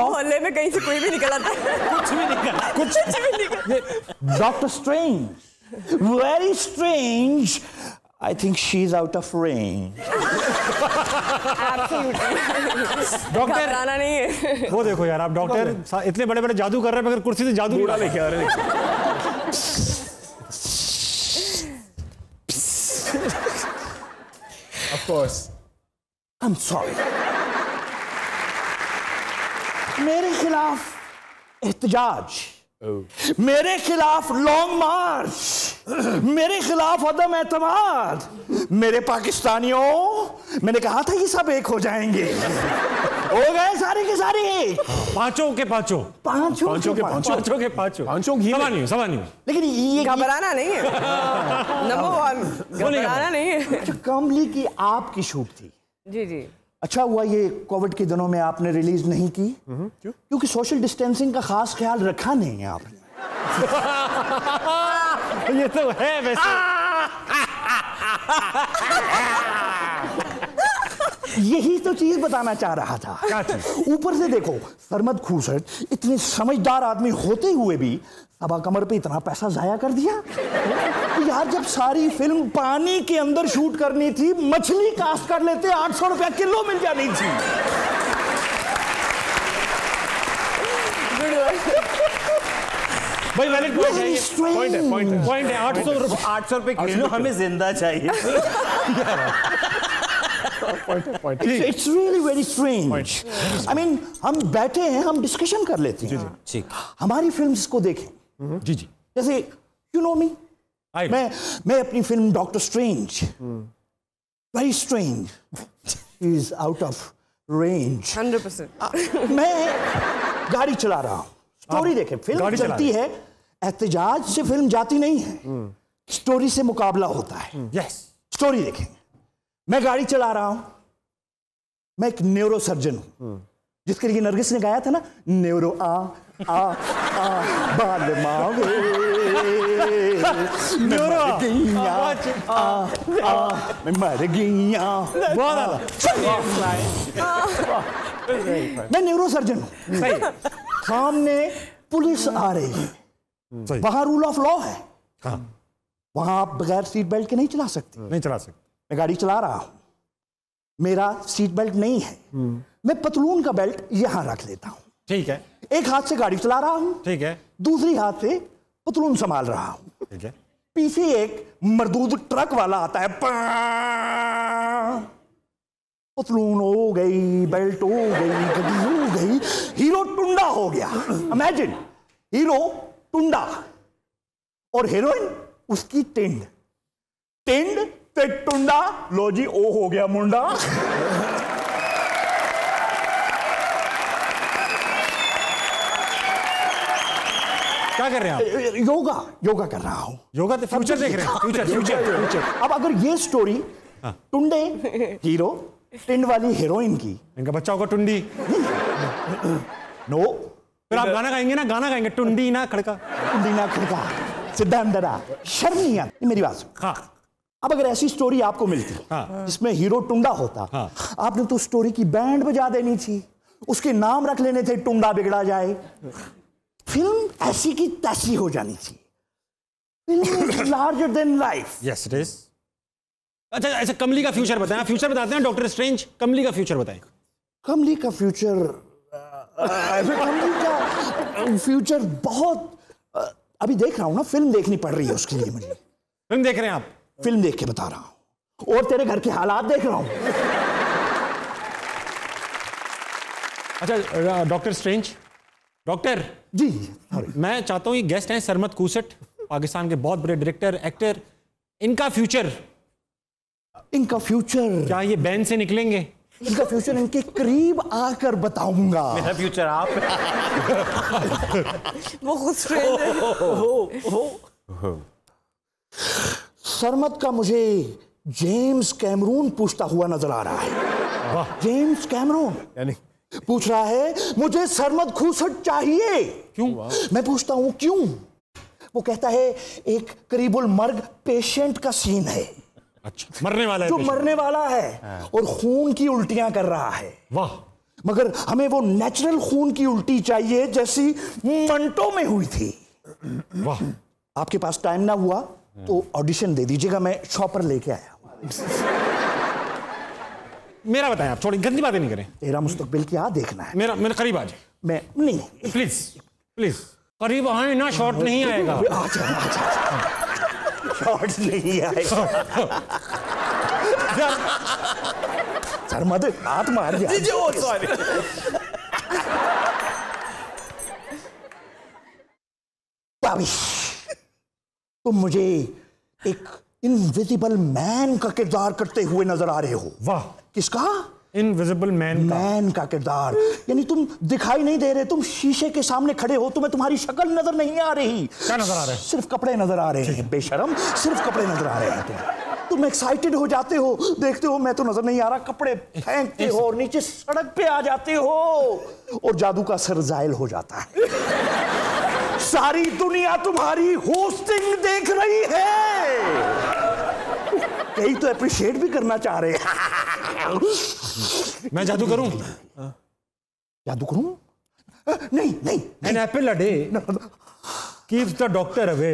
मोहल्ले में कहीं से कोई भी निकल आता कुछ भी निकल कुछ कुछ भी निकल doctor strange very strange I think she is out of range doctor घबराना नहीं है। वो देखो यार आप डॉक्टर इतने बड़े बड़े जादू कर रहे हैं मगर कुर्सी से जादू नहीं लेके आ रहे हैं। Course. I'm sorry. मेरे खिलाफ एहतजाज। मेरे खिलाफ लॉन्ग मार्च मेरे खिलाफ अदम एतम मेरे पाकिस्तानियों मैंने कहा था ये सब एक हो जाएँगे। हो गए सारे के सारे। पाँचों के पाँचों। पाँचों पाँचों के पाँच। पाँचों। के पाँचों। पाँचों घी में। सवा नहीं सवा नहीं लेकिन ये घबराना नहीं है। नंबर वन घबराना नहीं है। अच्छा, कमली की आपकी शूट थी। जी जी। अच्छा हुआ ये कोविड के दिनों में आपने रिलीज़ नहीं की? क्यों? क्योंकि सोशल डिस्टेंसिंग का खास ख्याल रखा नहीं है आपने। ये तो है वैसे। यही तो चीज़ बताना चाह रहा था। ऊपर से देखो सरमद खूसट इतने समझदार आदमी होते हुए भी सभा कमर पे इतना पैसा जाया कर दिया। यार जब सारी फ़िल्म पानी के अंदर शूट करनी थी मछली कास्ट कर लेते आठ सौ रुपया किलो मिल जानी थी। भाई वैलिड पॉइंट है. पॉइंट है पॉइंट है है। आठ सौ रुपये आठ सौ रुपए किलो हमें ज़िंदा चाहिए। है point it's really very strange I mean हम बैठे हैं हम डिस्कशन कर लेते हैं। ठीक। हमारी फिल्म्स को देखें। जी जी। जैसे यू नो मी मैं मैं अपनी film doctor strange very strange is out of range hundred percent. मैं गाड़ी चला रहा हूँ। स्टोरी देखें। फ़िल्म चलती है। एहतजाज से फ़िल्म जाती नहीं है। स्टोरी से मुकाबला होता है। यस स्टोरी देखें। मैं गाड़ी चला रहा हूँ। मैं एक न्यूरो सर्जन हूँ जिसके लिए नरगिस ने गाया था ना न्यूरो आ आ आ बाल मावे न्यूरो आ आ आ मैं मर गईया मैं न्यूरो सर्जन हूँ। सही। सामने पुलिस आ रही है। वहाँ रूल ऑफ़ लॉ है। हाँ। वहाँ आप बगैर सीट बेल्ट के नहीं चला सकते। नहीं चला सकते। मैं गाड़ी चला रहा हूँ। मेरा सीट बेल्ट नहीं है। मैं पतलून का बेल्ट यहाँ रख लेता हूँ। ठीक है। एक हाथ से गाड़ी चला रहा हूँ। ठीक है। दूसरी हाथ से पतलून संभाल रहा हूँ। ठीक है। पीछे एक मरदूद ट्रक वाला आता है। पतलून हो गई बेल्ट हो गई गड्डी हो गई। हीरो टुंडा हो गया। इमेजिन हीरो टुंडा। और हीरोइन उसकी टेंड। टिंड ते टुंडा। लो जी ओ हो गया मुंडा। क्या कर रहे हैं आप? योगा योगा कर रहा हूँ। योगा तो फ्यूचर देख रहे हैं। फ्यूचर फ्यूचर फ्यूचर अब अगर ये स्टोरी टुंडे हीरो टिंड वाली हीरोइन की। इनका बच्चा होगा टुंडी। नो फिर आप गाना गाएँगे ना गाना गाएँगे। टुंडी ना खड़का। टुंडी ना खड़का। सीधा अंदर आ शर्म मेरी बात सुन। हाँ। अब अगर ऐसी स्टोरी आपको मिलती हाँ। जिसमें हीरो टुंडा होता हाँ। आपने तो स्टोरी की बैंड बजा देनी थी उसके नाम रख लेने थे टुंडा बिगड़ा जाए। फ़िल्म ऐसी की तैसी हो जानी थी। Film larger than life yes it is अच्छा अच्छा कमली का फ्यूचर बताएँ। फ्यूचर बताते हैं डॉक्टर स्ट्रेंज कमली का फ्यूचर बताएँ। कमली का फ्यूचर कमली का फ्यूचर बहुत अभी देख रहा हूँ ना फ़िल्म देखनी पड़ रही है उसके लिए मुझे। फ़िल्म देख रहे हैं आप? फ़िल्म देख के बता रहा हूँ और तेरे घर के हालात देख रहा हूँ। अच्छा doctor strange doctor ji sorry मैं चाहता हूँ ये गेस्ट हैं सरमत कूसट पाकिस्तान के बहुत बड़े डायरेक्टर एक्टर इनका फ्यूचर इनका फ्यूचर क्या ये बैन से निकलेंगे? इनका फ्यूचर इनके करीब आकर बताऊँगा। मेरा फ्यूचर आप। वो खुद है। सरमत का मुझे जेम्स कैमरून पूछता हुआ नज़र आ रहा है। James Cameron. यानी? पूछ रहा है मुझे सरमत खूसट चाहिए। क्यों? मैं पूछता हूँ क्यों? वो कहता है एक करीबुल मर्ग पेशेंट का सीन है। अच्छा मरने वाला है जो मरने वाला है और खून की उल्टियाँ कर रहा है। वाह। मगर हमें वो नेचुरल खून की उल्टी चाहिए जैसी मंटो में हुई थी। वाह। आपके पास टाइम ना हुआ? तो ऑडिशन दे दीजिएगा मैं शॉपर लेके आया हूँ। मेरा बताएँ आप थोड़ी गंदी बातें नहीं करें। तेरा मुस्तकबिल क्या देखना है? मेरा मेरे करीब आ जाए। मैं नहीं प्लीज़ प्लीज़ करीब आए ना शॉट नहीं आएगा। अच्छा अच्छा शॉर्ट नहीं आएगा। सर मत हाथ मार दिया भाभी। तुम मुझे एक इनविजिबल मैन का किरदार करते हुए नज़र आ रहे हो। वाह। किसका? इनविजिबल मैन मैन का किरदार। यानी तुम दिखाई नहीं दे रहे तुम शीशे के सामने खड़े हो तुम्हें तुम्हारी शक्ल नज़र नहीं आ रही। क्या नज़र आ रहा है? सिर्फ़ कपड़े नज़र आ रहे हैं। बेशरम सिर्फ़ कपड़े नज़र आ रहे हैं तुम। तुम एक्साइटेड हो जाते हो देखते हो मैं तो नज़र नहीं आ रहा कपड़े फेंकते हो और नीचे सड़क पे आ जाते हो और जादू का सर जायल हो जाता है। सारी दुनिया तुम्हारी होस्टिंग देख रही है। कई तो अप्रिशिएट भी करना चाह रहे हैं। मैं जादू करूँ? जादू करूँ? नहीं नहीं an apple a day keeps the doctor away.